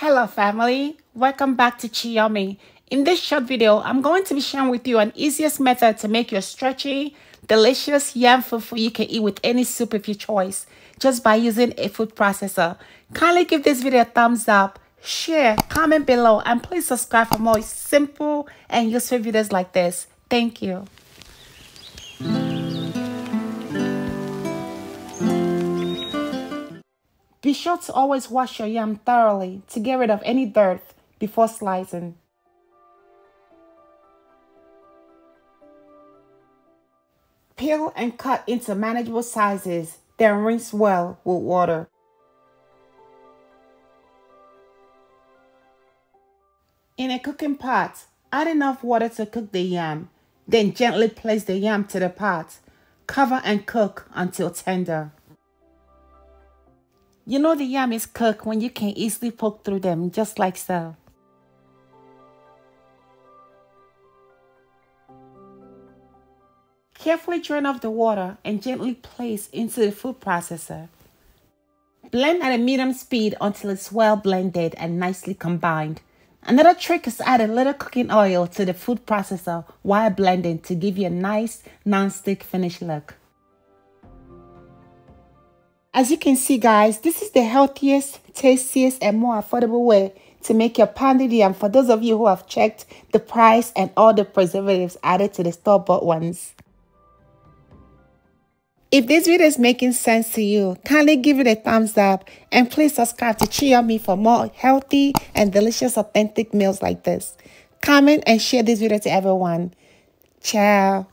Hello family, welcome back to Chyummy. In this short video, I'm going to be sharing with you an easiest method to make your stretchy, delicious yam fufu you can eat with any soup of your choice just by using a food processor. Kindly give this video a thumbs up, share, comment below, and please subscribe for more simple and useful videos like this. Thank you. Be sure to always wash your yam thoroughly to get rid of any dirt before slicing. Peel and cut into manageable sizes, then rinse well with water. In a cooking pot, add enough water to cook the yam, then gently place the yam to the pot. Cover and cook until tender. You know the yam is cooked when you can easily poke through them, just like so. Carefully drain off the water and gently place into the food processor. Blend at a medium speed until it's well blended and nicely combined. Another trick is add a little cooking oil to the food processor while blending to give you a nice non-stick finish look. As you can see guys, this is the healthiest, tastiest and more affordable way to make your pounded yam for those of you who have checked the price and all the preservatives added to the store-bought ones. If this video is making sense to you, kindly give it a thumbs up and please subscribe to Chyummy for more healthy and delicious authentic meals like this. Comment and share this video to everyone. Ciao.